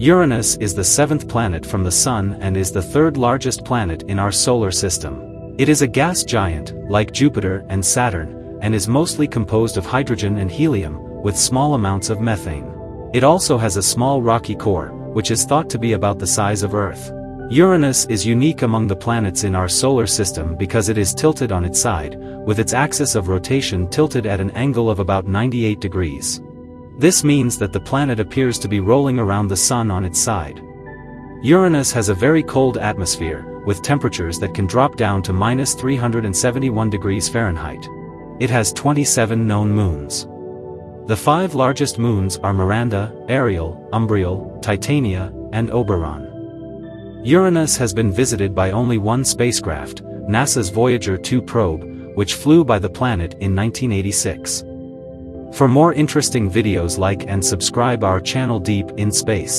Uranus is the seventh planet from the Sun and is the third largest planet in our solar system. It is a gas giant, like Jupiter and Saturn, and is mostly composed of hydrogen and helium, with small amounts of methane. It also has a small rocky core, which is thought to be about the size of Earth. Uranus is unique among the planets in our solar system because it is tilted on its side, with its axis of rotation tilted at an angle of about 98 degrees. This means that the planet appears to be rolling around the Sun on its side. Uranus has a very cold atmosphere, with temperatures that can drop down to minus 371 degrees Fahrenheit. It has 27 known moons. The five largest moons are Miranda, Ariel, Umbriel, Titania, and Oberon. Uranus has been visited by only one spacecraft, NASA's Voyager 2 probe, which flew by the planet in 1986. For more interesting videos like and subscribe our channel Deep in Space.